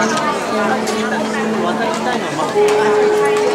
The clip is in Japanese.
渡りたいのは